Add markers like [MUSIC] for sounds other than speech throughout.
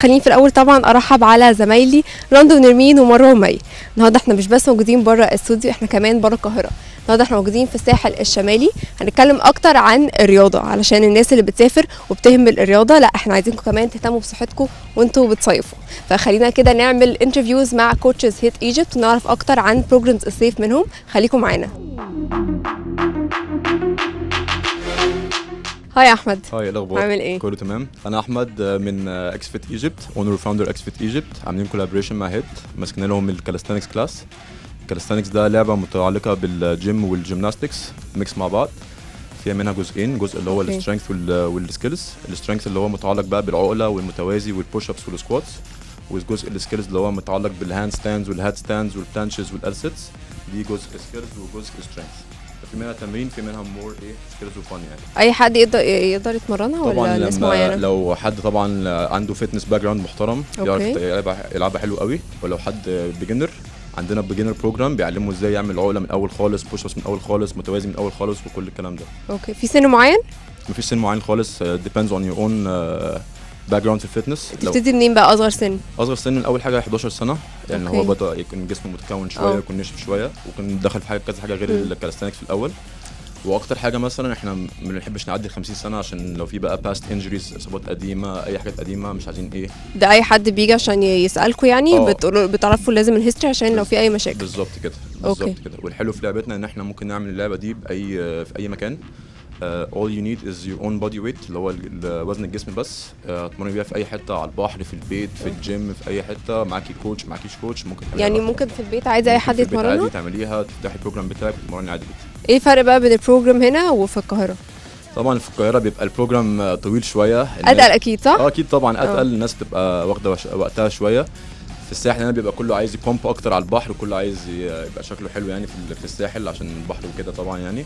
خليني في الأول طبعا أرحب على زمايلي رندا ونرمين ومروه ومي. النهارده إحنا مش بس موجودين بره الاستوديو إحنا كمان بره القاهرة. النهارده إحنا موجودين في الساحل الشمالي. هنتكلم أكتر عن الرياضة علشان الناس اللي بتسافر وبتهمل الرياضة. لا إحنا عايزينكم كمان تهتموا بصحتكم وأنتوا بتصيفوا. فخلينا كده نعمل interviews مع coaches هيت ايجيبت ونعرف أكتر عن programs الصيف منهم. خليكم معانا. hi أحمد. hi إيه الأخبار؟ عامل إيه؟ كله تمام. أنا أحمد آه، من إكس فيت ايجيبت owner founder إكس فيت ايجيبت عاملين collaboration مع هيد ماسكين لهم ال calisthenics class ال calisthenics ده لعبة متعلقة بالجيم وال gymnastics mix مع بعض. فيها منها جزئين جزء اللي هو. ال strength وال skills ال strength اللي هو متعلق بقى بالعقلة والمتوازي وال push ups وال squats والجزء ال skills اللي هو متعلق بالهاند ستاندز والهاد ستاندز والبلانشز والالسيتس دي جزء skills وجزء strength في منها تمرين في منها more إيه skills و fun يعني. أي حد يقدر يقدر يتمرنها ولا ناس لما معينه لو حد طبعا عنده fitness background محترم يعرف. يلعبها حلو قوي. ولو حد beginner عندنا beginner program بيعلمه إزاي يعمل عقلة من أول خالص push من أول خالص متوازي من أول خالص وكل الكلام ده. okay. في سن معين؟ مفيش سن معين خالص depends on your own background في ال fitness تبتدي منين بقى أصغر سن أصغر سن من أول حاجة 11 سنة يعني okay. هو بدا يكون جسمه متكون شوية آه. يكون نشف شوية ويكون دخل في حاجة كذا حاجة غير. ال calisthenics في الأول وأكتر حاجة مثلا إحنا ما بنحبش نعدي 50 سنة عشان لو في بقى past injuries إصابات قديمة أي حاجات قديمة مش عايزين إيه ده أي حد بيجي عشان يسالكم يعني آه. بتقولوا بتعرفوا لازم ال history عشان لو في أي مشاكل بالظبط كده. بالظبط كده والحلو في لعبتنا إن إحنا ممكن نعمل اللعبة دي باي في أي مكان Uh, all you need is your own body weight اللي هو وزن الجسم بس. uh, تمرني بيها في أي حتة على البحر في البيت في الجيم في أي حتة. معاكي coach معاكيش coach ممكن يعني. ممكن في البيت عايز أي حد البيت عادي تعمليها تفتحي ال program بتاعك وتتمرني عادي جدا. إيه الفرق بقى بين ال program هنا وفي القاهرة؟ طبعا في القاهرة بيبقى ال program آه، طويل شوية. أتقل أكيد صح؟ آه أكيد طبعا آه. أتقل. الناس بتبقى واخدة وقتها شوية. في الساحل هنا بيبقى كله عايز يبومب أكتر على البحر وكله عايز يبقى شكله حلو يعني في الساحل عشان البحر وكده طبعا يعني.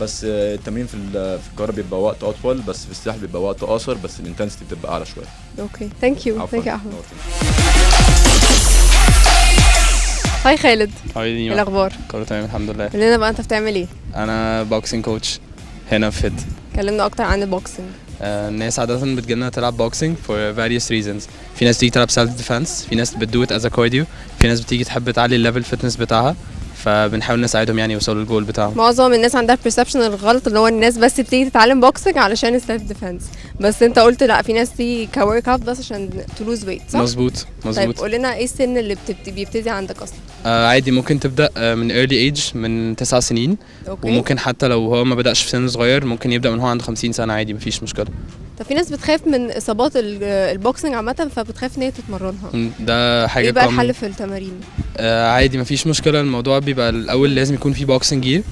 بس آه، التمرين في ال- في القاهرة بيبقى وقت أطول بس في الساحل بيبقى وقت اقصر بس ال intensity بتبقى أعلى شوية. okay thank you. Thank you احمد. Hi خالد Hi إيه ديما الأخبار؟ كله تمام الحمد لله. قول لنا بقى أنت بتعمل إيه؟ أنا boxing coach هنا في فيت كلمنا أكتر عن ال boxing آه، الناس عادة بتجيلنا تلعب boxing for various reasons. في ناس بتيجي تلعب self defense في ناس بت do it as a cardio في ناس بتيجي تحب تعلي ال level fitness بتاعها. فبنحاول نساعدهم يعني يوصلوا للجول بتاعهم. معظم الناس عندها perception الغلط اللي هو الناس بس بتيجي تتعلم boxing علشان ال self defense بس أنت قلت لأ في ناس تيجي work out بس عشان ت lose weight صح؟ مظبوط طيب مظبوط قول لنا إيه السن اللي بتبتدي بيبتدي عندك أصلا؟ آه عادي ممكن تبدأ آه، من early age من تسع سنين. okay. وممكن حتى لو هو ما بدأش في سن صغير ممكن يبدأ من هو عنده 50 سنة عادي مفيش مشكلة. طب في ناس بتخاف من إصابات ال- boxing عامة فبتخاف إن هي تتمرنها ده حاجة إيه بقى. الحل في التمارين؟ آه عادي مفيش مشكلة الموضوع بيبقى الأول لازم يكون في boxing gear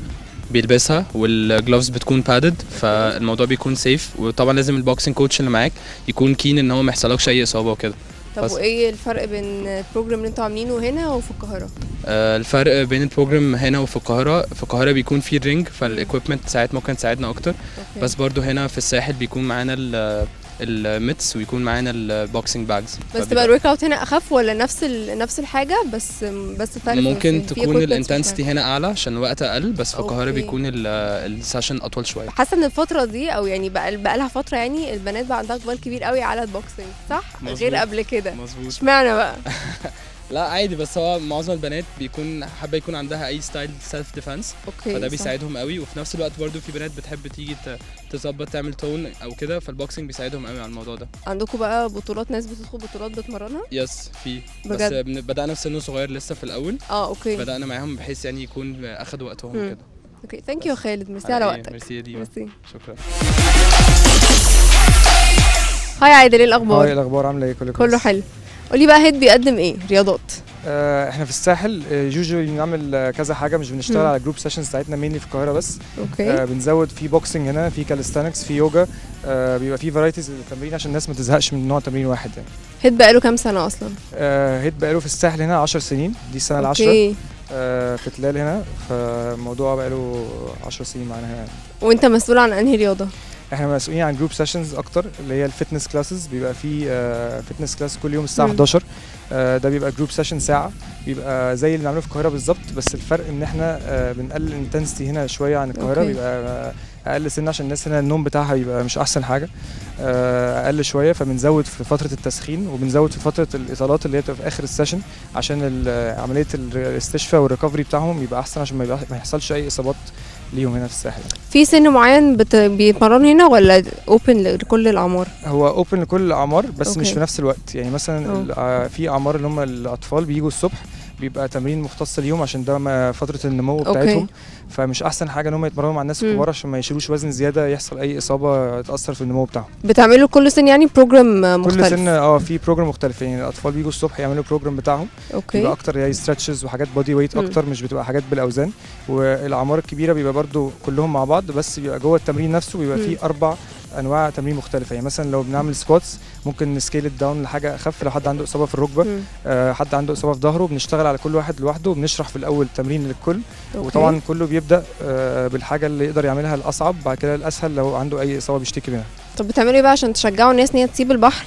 بيلبسها وال gloves بتكون padded فالموضوع بيكون safe وطبعا لازم ال boxing coach اللي معاك يكون keen إن هو ما يحصلكش أي إصابة وكده طب. وإيه الفرق بين ال program اللي أنتوا عاملينه هنا وفي القاهرة؟ آه الفرق بين ال program هنا وفي القاهرة في القاهرة بيكون في ring فال equipment ساعات ممكن تساعدنا أكتر okay. بس برضو هنا في الساحل بيكون معانا ال- mitts ويكون معانا ال boxing bags بس تبقى الورك اوت هنا أخف ولا نفس ال... نفس الحاجة؟ بس بس فرق في- ممكن تكون ال intensity. هنا أعلى عشان الوقت أقل بس في القاهرة. بيكون ال session أطول شوية. حاسة إن الفترة دي أو يعني بقى بقى لها فترة يعني البنات بقى عندها إقبال كبير قوي على ال boxing صح؟ مظبوط. غير قبل كده. مظبوط. إشمعنى بقى؟ [LAUGHS] لا عادي بس هو معظم البنات بيكون حابة يكون عندها أي style self defense okay فده. بيساعدهم قوي. وفي نفس الوقت برضو في بنات بتحب تيجي تظبط تعمل tone أو كده. فال boxing بيساعدهم قوي على الموضوع ده. عندكم بقى بطولات؟ ناس بتدخل بطولات بتمرنها؟ yes في. بس بدأنا في سن صغير لسه في الأول. آه okay. بدانا معاهم بحيث يعني يكون اخدوا وقتهم مم. وكده. Okay thank you خالد. ميرسي على إيه، وقتك. ميرسي يا ديما. ميرسي. شكرا. Hi عادل إيه hi الاخبار الأخبار؟ عاملة إيه كله كله؟ حلو. قولي بقى هيد بيقدم إيه؟ رياضات. آه إحنا في الساحل usually بنعمل آه، كذا حاجة مش بنشتغل مم. على group sessions بتاعتنا mainly في القاهرة بس. okay. آه بنزود في boxing هنا في calisthenics في يوجا آه بيبقى في varieties للتمرين عشان الناس ما تزهقش من نوع تمرين واحد يعني. هيد بقاله كام سنة أصلا؟ آه هيد بقاله في الساحل هنا 10 سنين دي السنة okay. آه في تلال هنا فالموضوع بقاله 10 سنين معانا هنا. وانت مسؤول عن انهي رياضة؟ إحنا مسؤولين عن group sessions أكتر اللي هي ال fitness classes بيبقى في fitness class كل يوم الساعة مم. 11 آه، ده بيبقى group session ساعة بيبقى زي اللي بنعمله في القاهرة بالظبط بس الفرق إن إحنا آه، بنقلل ال intensity هنا شوية عن القاهرة okay. بيبقى آه، أقل سن عشان الناس هنا النوم بتاعها بيبقى مش أحسن حاجة آه، أقل شوية فبنزود في فترة التسخين وبنزود في فترة الإطالات اللي هي بتبقى في آخر ال session عشان عملية الاستشفاء وال recovery بتاعهم يبقى أحسن عشان ما يحصلش أي إصابات ليهم هنا في الساحل. في سن معين بت... بيتمرنوا هنا ولا open لكل الأعمار؟ هو open لكل الأعمار بس okay. مش في نفس الوقت. يعني مثلا آه، في أعمار اللي هم الأطفال بيجوا الصبح بيبقى تمرين مختص ليهم عشان ده ما- فترة النمو okay. بتاعتهم فمش أحسن حاجة إن هم يتمرنوا مع الناس. الكبار عشان ما يشيلوش وزن زيادة يحصل أي إصابة تأثر في النمو بتاعهم بتعملوا كل سن يعني program مختلف كل سن آه في program مختلف يعني الأطفال بيجوا الصبح يعملوا program بتاعهم بيبقى okay أكتر يعني stretches وحاجات body weight. أكتر مش بتبقى حاجات بالأوزان والأعمار الكبيرة بيبقى برضو كلهم مع بعض بس بيبقى جوه التمرين نفسه بيبقى. فيه أربع أنواع تمرين مختلفة. يعني مثلا لو بنعمل squats ممكن ن scale down لحاجة أخف لو حد عنده إصابة في الركبة. آه، حد عنده إصابة في ظهره بنشتغل على كل واحد لوحده وبنشرح في الأول تمرين للكل. okay. وطبعا كله بيبدأ آه، بالحاجة اللي يقدر يعملها الأصعب بعد كده الأسهل لو عنده أي إصابة بيشتكي منها. طب بتعملوا إيه بقى عشان تشجعوا الناس إن هي تسيب البحر؟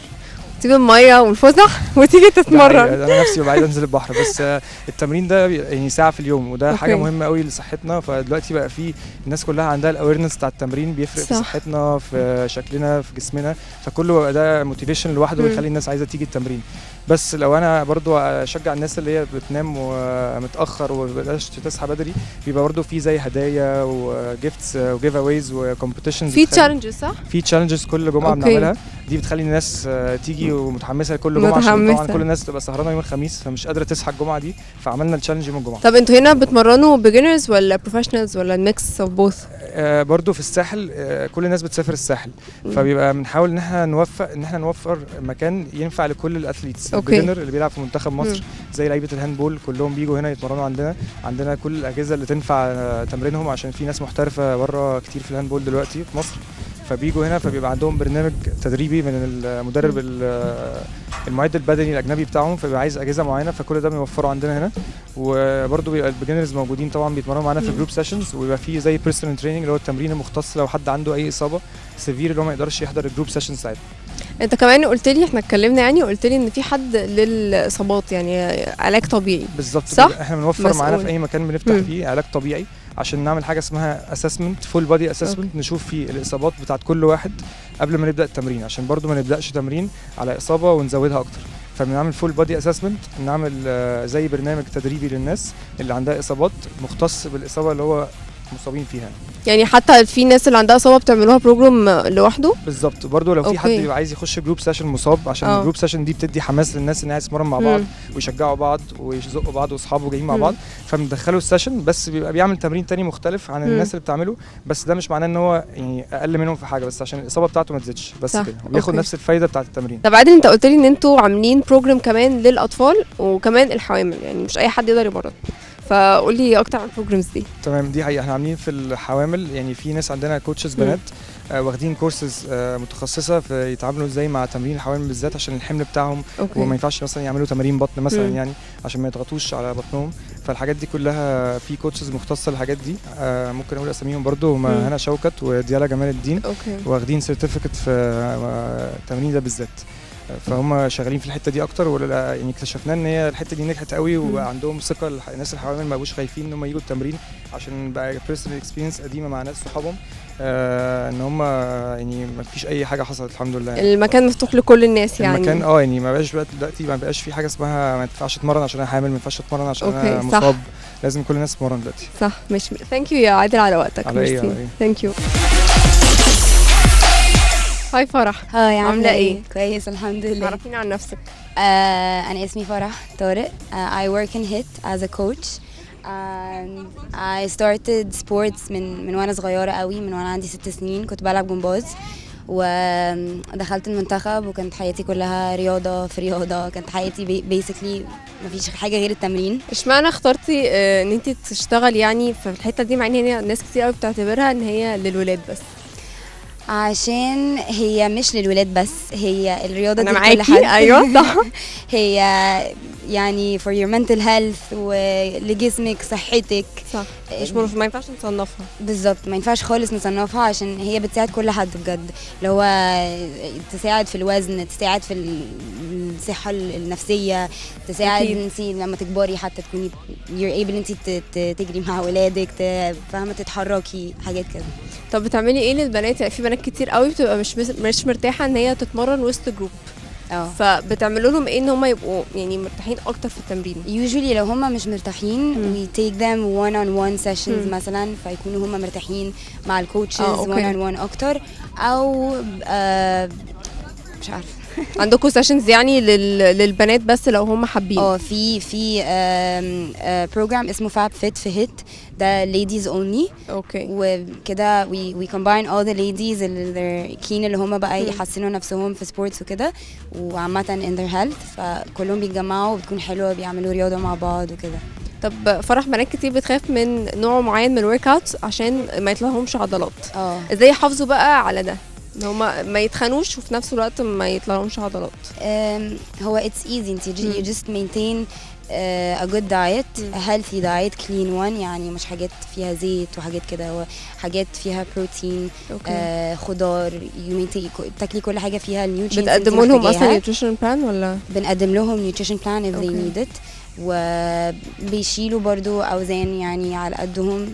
تسيب الميه والفسح وتيجي تتمرن. أنا نفسي ببقى عايز أنزل البحر بس [LAUGHS] التمرين ده يعني ساعة في اليوم وده حاجة okay. مهمة قوي لصحتنا فدلوقتي بقى في الناس كلها عندها ال awareness بتاع التمرين بيفرق في صح. صحتنا في شكلنا في جسمنا فكله بقى ده motivation لوحده مم. ويخلي الناس عايزة تيجي التمرين بس لو أنا برضو أشجع الناس اللي هي بتنام ومتأخر ومبقاش تصحى بدري بيبقى برضو في زي هدايا و gifts و giveaways و competitions في challenges صح؟ في challenges كل جمعة okay. بنعملها دي بتخلي الناس تيجي ومتحمسة لكل جمعة عشان طبعا. كل الناس تبقى سهرانة يوم الخميس فمش قادرة تصحى الجمعة دي فعملنا ال challenge يوم الجمعة طب أنتوا هنا بتمرنوا beginners ولا professionals ولا mix of both؟ آه برضو في الساحل آه كل الناس بتسافر الساحل. فبيبقى بنحاول إن إحنا نوفق إن إحنا نوفر مكان ينفع لكل ال athletes okay. ال beginner اللي بيلعب في منتخب مصر مم. زي لعيبة ال handball كلهم بيجوا هنا يتمرنوا عندنا عندنا كل الأجهزة اللي تنفع آه، تمرينهم عشان في ناس محترفة بره كتير في ال handball دلوقتي في مصر فبيجوا هنا فبيبقى عندهم برنامج تدريبي من المدرب ال- المعد البدني الأجنبي بتاعهم فبيبقى عايز أجهزة معينة فكل ده بنوفره عندنا هنا وبرده بيبقى ال beginners موجودين طبعا بيتمرنوا معانا في. group sessions ويبقى في زي personal training اللي هو التمرين المختص لو حد عنده أي إصابة severe اللي هو ما يقدرش يحضر ال group session ساعتها انت كمان قلت لي إحنا اتكلمنا يعني قلت لي إن في حد للإصابات يعني علاج طبيعي بالظبط صح؟ إحنا بنوفر معانا. في أي مكان بنفتح. فيه علاج طبيعي عشان نعمل حاجة اسمها assessment full body assessment نشوف فيه الإصابات بتاعت كل واحد قبل ما نبدأ التمرين عشان برضو ما نبدأش تمرين على إصابة ونزودها أكتر فبنعمل full body assessment نعمل آه، زي برنامج تدريبي للناس اللي عندها إصابات مختص بالإصابة اللي هو مصابين فيها يعني حتى في ناس اللي عندها إصابة بتعملوها program لوحده بالظبط برضو لو في حد okay. بيبقى عايز يخش group session مصاب عشان آه. ال group session دي بتدي حماس للناس إن هي تتمرن مع بعض مم. ويشجعوا بعض ويزقوا بعض وأصحابه جايين مع مم. بعض فبندخله ال session بس بيبقى بيعمل تمرين تاني مختلف عن مم. الناس اللي بتعمله بس ده مش معناه إن هو يعني أقل منهم في حاجة بس عشان الإصابة بتاعته ما تزيدش بس صح. كده وبياخد okay. نفس الفايدة بتاعت التمرين طب عادل أنت قلت لي إن أنتوا عاملين program كمان للأطفال وكمان الحوامل يعني مش أي حد يقدر يمرن فقول لي أكتر عن ال programs دي. تمام دي حقيقة. إحنا عاملين في الحوامل يعني في ناس عندنا coaches. بنات آه واخدين كورسز آه متخصصة في يتعاملوا إزاي مع تمرين الحوامل بالذات عشان الحمل بتاعهم. okay. وما ينفعش مثلا يعملوا تمارين بطن مثلا مم. يعني عشان ما يضغطوش على بطنهم. فالحاجات دي كلها في coaches مختصة للحاجات دي. آه ممكن أقول أساميهم. هما هنا شوكت وديالا جمال الدين. okay. واخدين certificate في آه، التمرين ده بالذات. آه، فهم شغالين في الحتة دي أكتر ولا يعني اكتشفنا إن هي الحتة دي نجحت قوي مم. وبقى عندهم ثقة الناس الحوامل ما بقوش خايفين إن هم يجوا التمرين عشان بقى personal experience قديمة مع ناس صحابهم آه إن هم يعني ما فيش أي حاجة حصلت الحمد لله يعني. المكان مفتوح لكل الناس يعني المكان آه يعني ما بقاش بقى دلوقتي ما بقاش في حاجة اسمها ما ينفعش أتمرن عشان أنا حامل ما ينفعش أتمرن عشان أنا. مصاب لازم كل الناس تتمرن دلوقتي صح مش thank you يا عادل على وقتك على على إيه. thank you hi فرح. hi عاملة عاملة إيه؟ إيه؟ كويس الحمد لله. عرفينا عن نفسك. uh, أنا اسمي فرح طارق. uh, I work in HIT as a coach. And I started sports من من وأنا صغيرة قوي من وأنا عندي ست سنين. كنت بلعب جمباز. ودخلت المنتخب وكانت حياتي كلها رياضة في رياضة. كانت حياتي بيسكلي مفيش حاجة غير التمرين. اشمعنى اخترتي آه، إن انت تشتغلي يعني في الحتة دي مع إن هي ناس كتير قوي بتعتبرها إن هي للولاد بس؟ عشان هي مش للولاد بس هي الرياضة أنا دي لكل معاكي. حد. أيوه صح. [LAUGHS] هي يعني for your mental health ولجسمك صحتك. صح. مش. ما ينفعش نصنفها. بالظبط ما ينفعش خالص نصنفها عشان هي بتساعد كل حد بجد. اللي هو تساعد في الوزن تساعد في ال- الصحة النفسية تساعد. انت لما تكبري حتى تكوني you're able انت تجري مع ولادك ت- فاهمة تتحركي حاجات كده. طب بتعملي إيه للبنات؟ يعني في بنات كتير قوي بتبقى مش مش مرتاحة إن هي تتمرن وسط جروب. آه. فبتعملوا لهم إيه إن هم يبقوا يعني مرتاحين أكتر في التمرين؟ Usually لو هم مش مرتاحين take them one on one sessions مم. مثلا فيكونوا هم مرتاحين مع ال coaches one okay. on one أكتر. أو آه مش عارفة. [LAUGHS] عندكم sessions يعني لل... للبنات بس لو هم حابين؟ آه في في program اسمه Fab Fit في HIT ده ladies only. okay وكده we, we combine all the ladies اللي they're keen اللي هم بقى مم. يحسنوا نفسهم في sports وكده وعامة in their health. فكلهم بيتجمعوا وبتكون حلوة بيعملوا رياضة مع بعض وكده. طب فرح بنات كتير بتخاف من نوع معين من ال workout عشان ما يطلعهمش عضلات. آه. إزاي يحافظوا بقى على ده؟ إن هم ما يتخنوش وفي نفس الوقت ما يطلعهمش عضلات. هو it's easy انت just maintain uh, a good diet a healthy diet clean one. يعني مش حاجات فيها زيت وحاجات كده هو حاجات فيها بروتين okay. آه خضار. تاكلي كل حاجة فيها ال nutrients بتقدموا لهم أصلا nutrition plan ولا؟ بنقدم لهم nutrition plan if they okay. need it. وبيشيلوا برضو أوزان يعني على قدهم.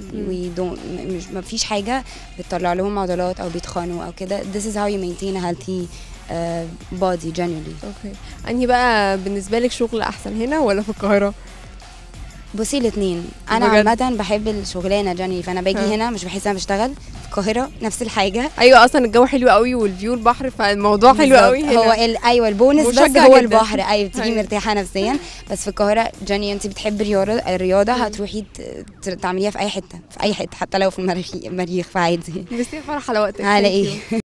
مش ما فيش حاجة بتطلع لهم عضلات أو بيتخنوا أو كده. This is how you maintain a healthy uh, body generally. okay أنهي بقى بالنسبة لك شغل أحسن هنا ولا في القاهرة؟ بصي الاثنين أنا؟ عامة بحب الشغلانة يعني فأنا باجي. هنا مش بحس أنا بشتغل. القاهرة نفس الحاجة أيوه أصلا الجو حلو قوي وال view البحر فالموضوع حلو. قوي هنا هو ال... أيوه البونس بس مشجع هو جداً. البحر أيوه بتيجي أيوة. مرتاحة نفسيا بس في القاهرة يعني انت بتحبي الرياضة الرياضة هتروحي تعمليها في أي حتة في أي حتة حتى لو في المريخ فعادي ميرسي يا فرح على وقتك على إيه. [LAUGHS]